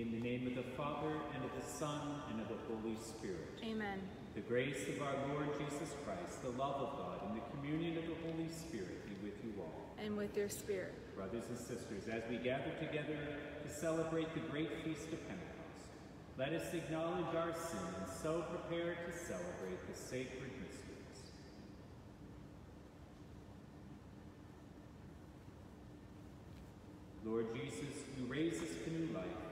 In the name of the Father, and of the Son, and of the Holy Spirit. Amen. The grace of our Lord Jesus Christ, the love of God, and the communion of the Holy Spirit be with you all. And with your spirit. Brothers and sisters, as we gather together to celebrate the great feast of Pentecost, let us acknowledge our sin and so prepare to celebrate the sacred mysteries. Lord Jesus, you raise us to new life.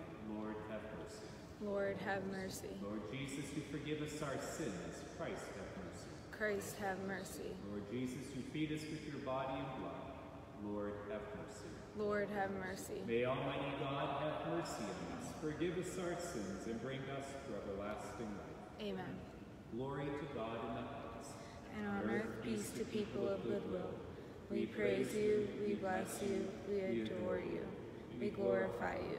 Lord, have mercy. Lord, have mercy. Lord Jesus, you forgive us our sins. Christ, have mercy. Christ, have mercy. Lord Jesus, you feed us with your body and blood. Lord, have mercy. Lord, have mercy. May Almighty God have mercy on us, forgive us our sins, and bring us to everlasting life. Amen. Glory to God in the highest. And on earth, peace to people of good will. We praise you, we bless you, we adore you, we glorify you.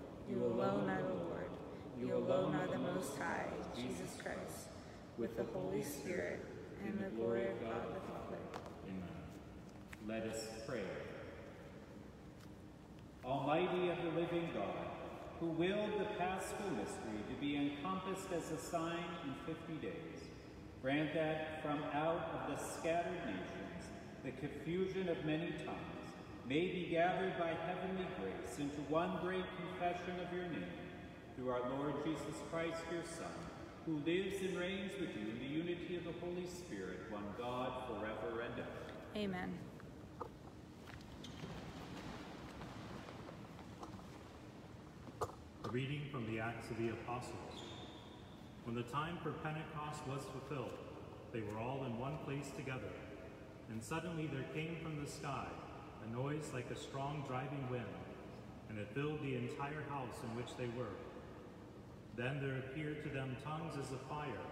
You alone are the Lord. You alone are the Most High, Jesus Christ, with the Holy Spirit and the glory of God the Father. Amen. Let us pray. Almighty of the living God, who willed the paschal mystery to be encompassed as a sign in fifty days, grant that from out of the scattered nations the confusion of many tongues may be gathered by heavenly grace into one great confession of your name, through our Lord Jesus Christ, your Son, who lives and reigns with you in the unity of the Holy Spirit, one God, forever and ever. Amen. A reading from the Acts of the Apostles. When the time for Pentecost was fulfilled, they were all in one place together. And suddenly there came from the sky a noise like a strong driving wind, and it filled the entire house in which they were. Then there appeared to them tongues as of fire,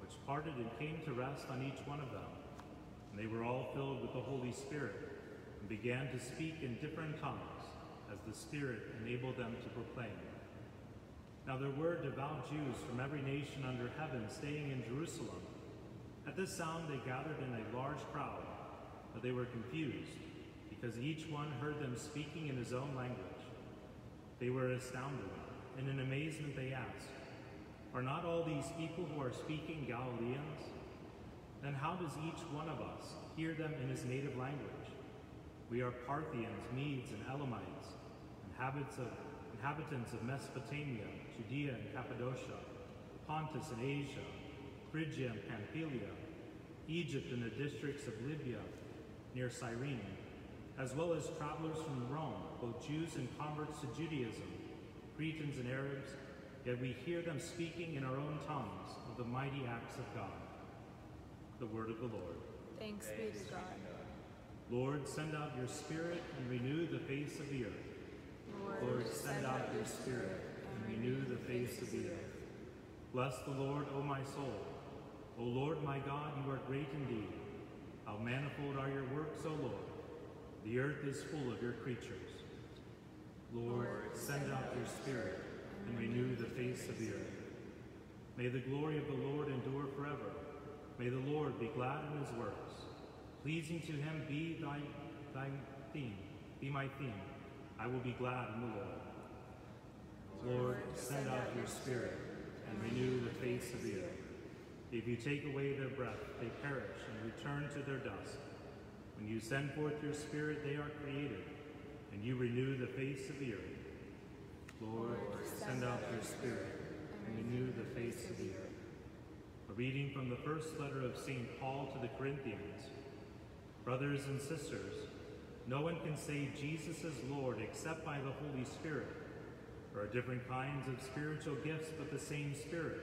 which parted and came to rest on each one of them. And they were all filled with the Holy Spirit, and began to speak in different tongues, as the Spirit enabled them to proclaim. Now there were devout Jews from every nation under heaven staying in Jerusalem. At this sound they gathered in a large crowd, but they were confused, because each one heard them speaking in his own language. They were astounded, and in amazement they asked, Are not all these people who are speaking Galileans? Then how does each one of us hear them in his native language? We are Parthians, Medes, and Elamites, inhabitants of, inhabitants of Mesopotamia, Judea and Cappadocia, Pontus and Asia, Phrygia and Pamphylia, Egypt and the districts of Libya near Cyrene, as well as travelers from Rome, both Jews and converts to Judaism, Cretans and Arabs, yet we hear them speaking in our own tongues of the mighty acts of God. The word of the Lord. Thanks be to God. Lord, send out your Spirit and renew the face of the earth. Lord, send out your Spirit and renew the face of the earth. Bless the Lord, O my soul. O Lord my God, you are great indeed. How manifold are your works, O Lord. The earth is full of your creatures. Lord, send out your Spirit and renew the face of the earth. May the glory of the Lord endure forever. May the Lord be glad in his works. Pleasing to him be thy, thy theme, be my theme. I will be glad in the Lord. Lord, send out your Spirit and renew the face of the earth. If you take away their breath, they perish and return to their dust. When you send forth your Spirit, they are created, and you renew the face of the earth. Lord, send out your Spirit and renew the face of the earth. A reading from the first letter of St. Paul to the Corinthians. Brothers and sisters, no one can say Jesus is Lord except by the Holy Spirit. There are different kinds of spiritual gifts, but the same Spirit.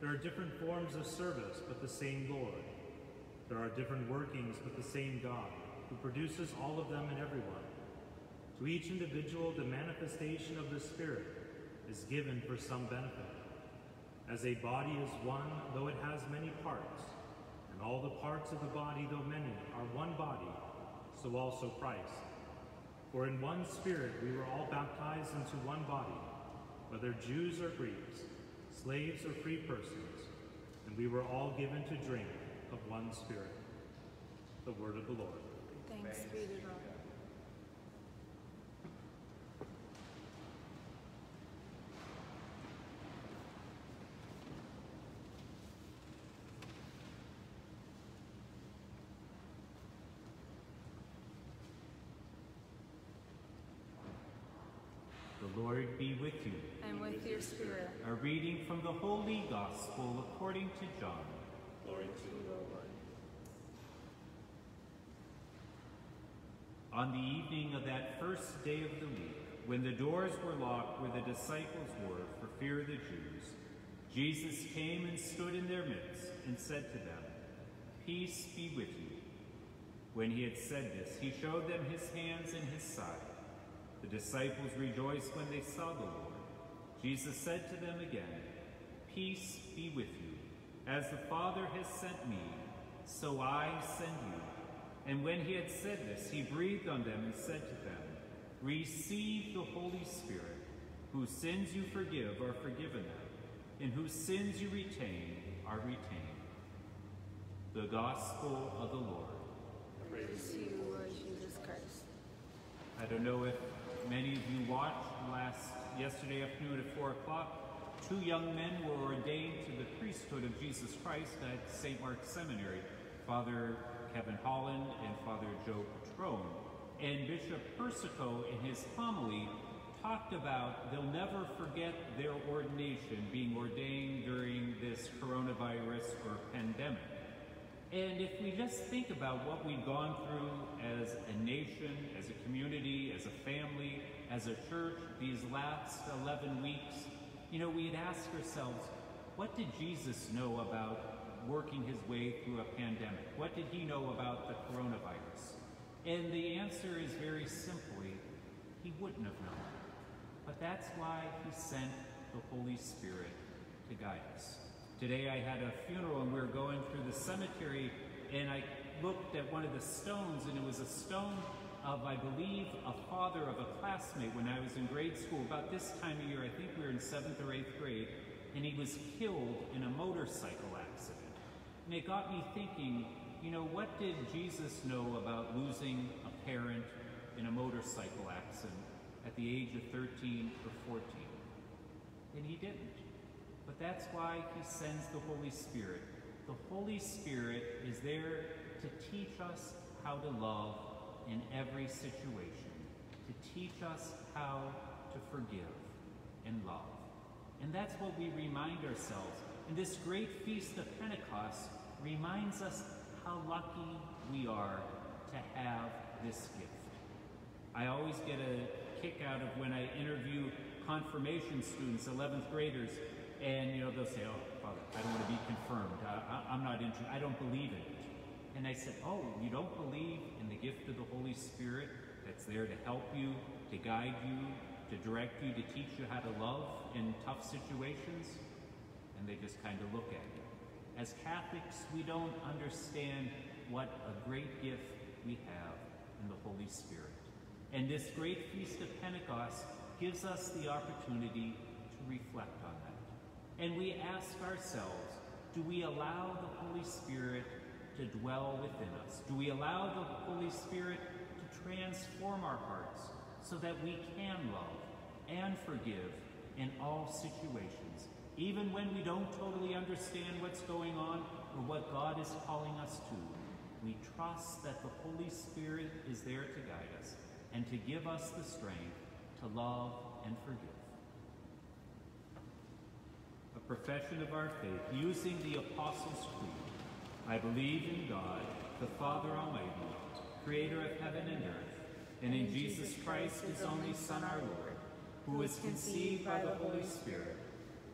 There are different forms of service, but the same Lord. There are different workings, but the same God, who produces all of them in everyone. To each individual, the manifestation of the Spirit is given for some benefit. As a body is one, though it has many parts, and all the parts of the body, though many, are one body, so also Christ. For in one Spirit we were all baptized into one body, whether Jews or Greeks, slaves or free persons, and we were all given to drink of one Spirit. The word of the Lord. Thanks be to God. The Lord be with you. And with your spirit. A reading from the Holy Gospel according to John. Glory to you, O Lord. On the evening of that first day of the week, when the doors were locked where the disciples were for fear of the Jews, Jesus came and stood in their midst and said to them, Peace be with you. When he had said this, he showed them his hands and his side. The disciples rejoiced when they saw the Lord. Jesus said to them again, Peace be with you. As the Father has sent me, so I send you. And when he had said this, he breathed on them and said to them, Receive the Holy Spirit. Whose sins you forgive are forgiven them, and whose sins you retain are retained. The Gospel of the Lord. Praise to you, Lord Jesus Christ. I don't know if many of you watched last yesterday afternoon at four o'clock. Two young men were ordained to the priesthood of Jesus Christ at St. Mark's Seminary, Father Kevin Holland and Father Joe Patrone. And Bishop Persico, in his homily, talked about they'll never forget their ordination, being ordained during this coronavirus or pandemic. And if we just think about what we've gone through as a nation, as a community, as a family, as a church these last 11 weeks, you know, we'd ask ourselves, what did Jesus know about working his way through a pandemic? What did he know about the coronavirus? And the answer is very simply, he wouldn't have known. But that's why he sent the Holy Spirit to guide us. Today I had a funeral and we were going through the cemetery and I looked at one of the stones and it was a stone of, I believe, a father of a classmate when I was in grade school. About this time of year, I think we were in seventh or eighth grade, and he was killed in a motorcycle. And it got me thinking, you know, what did Jesus know about losing a parent in a motorcycle accident at the age of 13 or 14? And he didn't. But that's why he sends the Holy Spirit. The Holy Spirit is there to teach us how to love in every situation, to teach us how to forgive and love. And that's what we remind ourselves. in this great feast of Pentecost reminds us how lucky we are to have this gift. I always get a kick out of when I interview confirmation students, 11th graders, and you know they'll say, "Oh, Father, I don't want to be confirmed. I, am not interested. I don't believe in it." And I said, "Oh, you don't believe in the gift of the Holy Spirit that's there to help you, to guide you, to direct you, to teach you how to love in tough situations?" And they just kind of look at you. As Catholics, we don't understand what a great gift we have in the Holy Spirit. And this great feast of Pentecost gives us the opportunity to reflect on that. And we ask ourselves, do we allow the Holy Spirit to dwell within us? Do we allow the Holy Spirit to transform our hearts so that we can love and forgive in all situations, even when we don't totally understand what's going on or what God is calling us to? We trust that the Holy Spirit is there to guide us and to give us the strength to love and forgive A profession of our faith, using the Apostles' Creed. I believe in God, the Father Almighty, creator of heaven and earth, and in Jesus Christ, his only Son, our Lord, who was conceived by the Holy Spirit,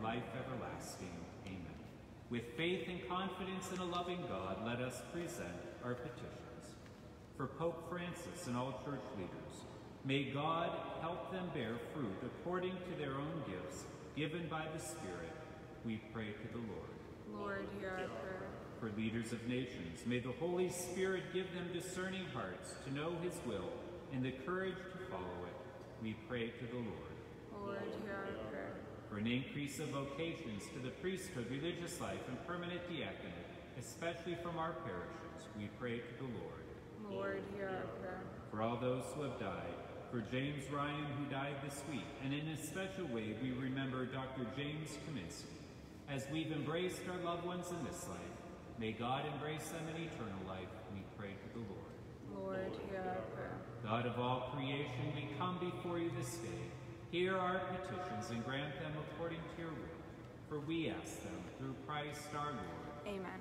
and life everlasting. Amen. With faith and confidence in a loving God, let us present our petitions. For Pope Francis and all church leaders, may God help them bear fruit according to their own gifts given by the Spirit. We pray to the Lord. Lord, hear our prayer. For leaders of nations, may the Holy Spirit give them discerning hearts to know his will and the courage to follow it. We pray to the Lord. Lord, hear our prayer. For an increase of vocations to the priesthood, religious life, and permanent diaconate, especially from our parishes, we pray to the Lord. Lord, hear our prayer. For all those who have died, for James Ryan who died this week, and in a special way we remember Dr. James Kaminsky. As we've embraced our loved ones in this life, may God embrace them in eternal life, we pray to the Lord. Lord, hear our prayer. God of all creation, we come before you this day. Hear our petitions and grant them according to your will, for we ask them through Christ our Lord. Amen.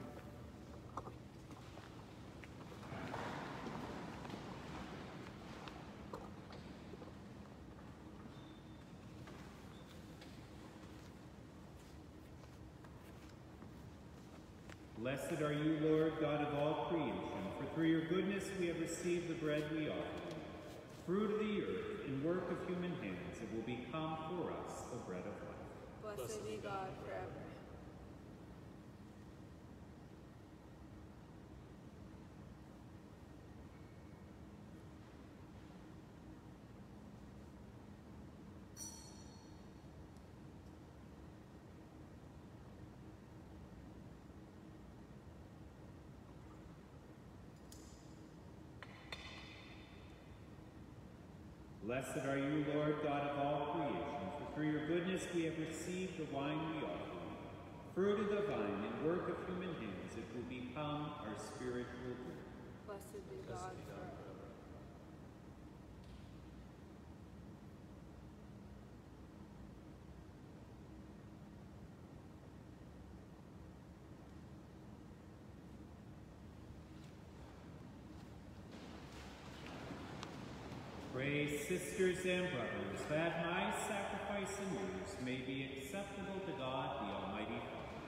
Blessed are you, Lord, God of all creation, for through your goodness we have received the bread we offer you. Fruit of the earth and work of human hands, it will become for us the bread of life. Blessed be God forever. Blessed are you, Lord, God of all creation, through your goodness we have received the wine we offer you. Fruit of the vine and work of human hands, it will become our spiritual drink. Blessed be God forever. Sisters and brothers, that my sacrifice and yours may be acceptable to God, the Almighty Father.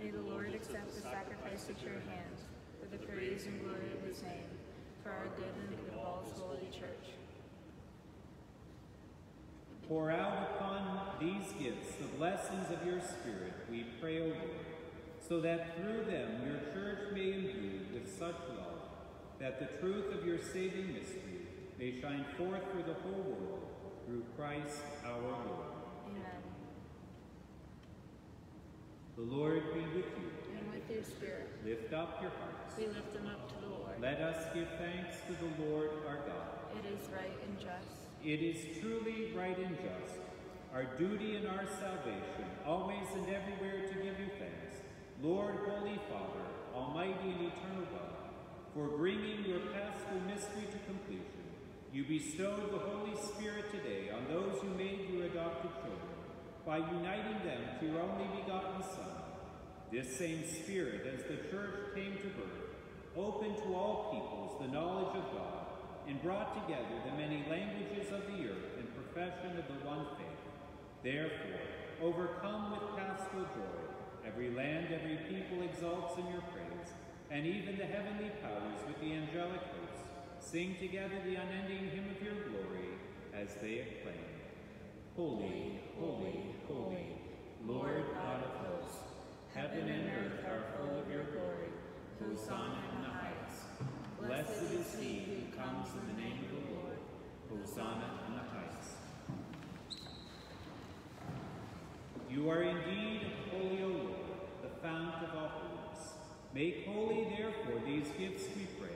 May the Lord accept the sacrifice at your hands for the praise and glory of his name, for our good and the good of all his holy church. Pour out upon these gifts the blessings of your Spirit, we pray, O Lord, so that through them your church may imbue with such love that the truth of your saving mystery may shine forth through the whole world through Christ our Lord. Amen. The Lord be with you. And with your spirit, Lift up your hearts. we lift them up to the Lord. Let us give thanks to the Lord our God. It is right and just. It is truly right and just, our duty and our salvation, always and everywhere to give you thanks, Lord, Holy Father, Almighty and Eternal God, for bringing your paschal mystery to completion. You bestowed the Holy Spirit today on those who made your adopted children by uniting them to your only begotten Son. This same Spirit, as the Church came to birth, opened to all peoples the knowledge of God and brought together the many languages of the earth in profession of the one faith. Therefore, overcome with paschal joy, every land, every people exalts in your praise, and even the heavenly powers with the angelic hosts sing together the unending hymn of your glory as they acclaim. Holy, holy, holy, Lord God of hosts, heaven and earth are full of your glory. Hosanna in the highest. Blessed is he who comes in the name of the Lord. Hosanna in the highest. You are indeed holy, O Lord, the fount of all holiness. Make holy, therefore, these gifts, we pray,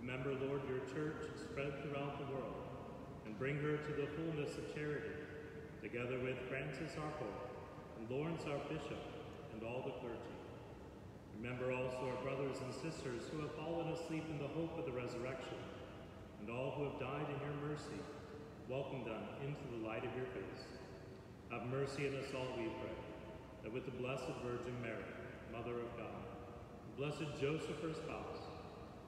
Remember, Lord, your church spread throughout the world, and bring her to the fullness of charity, together with Francis our Pope, and Lawrence our Bishop, and all the clergy. Remember also our brothers and sisters who have fallen asleep in the hope of the resurrection, and all who have died in your mercy. Welcome them into the light of your face. Have mercy on us all, we pray, that with the Blessed Virgin Mary, Mother of God, the blessed Joseph, her spouse,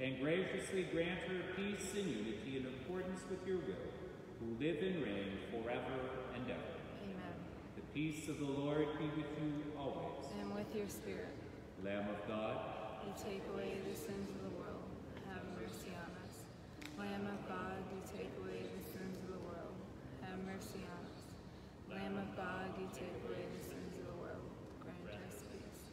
and graciously grant her peace and unity in accordance with your will, who live and reign forever and ever. Amen. The peace of the Lord be with you always. And with your spirit, Lamb of God, you take away the sins of the world. Have mercy on us. Lamb of God, you take away the sins of the world. Have mercy on us. Lamb of God, you take away the sins of the world. Grant us peace.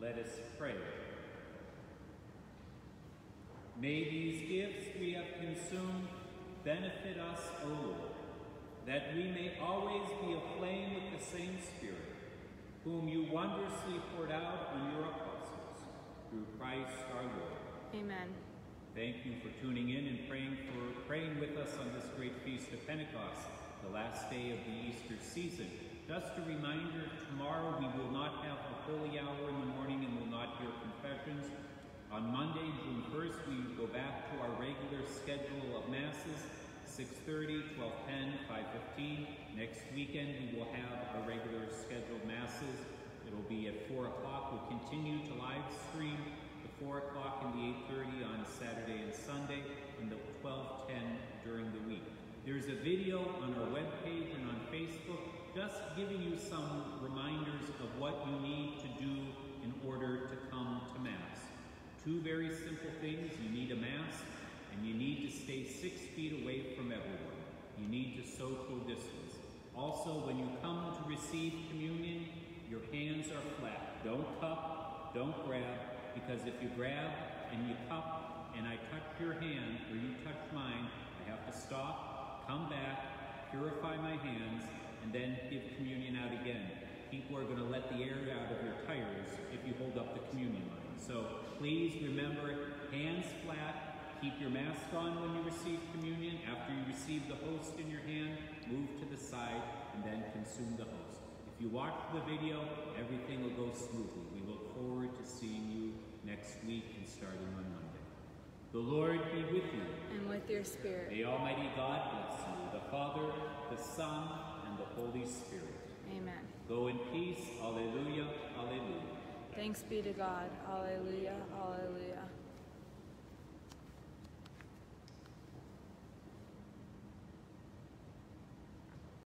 Let us pray. May these gifts we have consumed benefit us, O Lord, that we may always be aflame with the same Spirit, whom you wondrously poured out on your apostles, through Christ our Lord. Amen. Thank you for tuning in and praying for praying with us on this great feast of Pentecost, the last day of the Easter season. Just a reminder, tomorrow we will not have a holy hour in the morning and will not hear confessions. On Monday, June 1st, we go back to our regular schedule of masses, 6.30, 12.10, 5.15. Next weekend, we will have our regular scheduled masses. It'll be at 4 o'clock. We'll continue to live stream the 4 o'clock and the 8.30 on Saturday and Sunday, and the 12.10 during the week. There's a video on our webpage and on Facebook just giving you some reminders of what you need to do in order to come to Mass. Two very simple things. You need a mask and you need to stay six feet away from everyone. You need to social distance. Also, when you come to receive communion, your hands are flat. Don't cup, don't grab, because if you grab and you cup and I touch your hand or you touch mine, I have to stop, come back, purify my hands, and then give communion out again. People are going to let the air out of your tires if you hold up the communion line. So please remember, hands flat, Keep your mask on when you receive communion. After you receive the host in your hand, move to the side and then consume the host. If you watch the video, everything will go smoothly. We look forward to seeing you next week and starting on Monday. The Lord be with you. And with your spirit. May Almighty God bless you, the Father, the Son, Holy Spirit. Amen. Go in peace. Alleluia. Alleluia. Thanks be to God. Alleluia. Alleluia.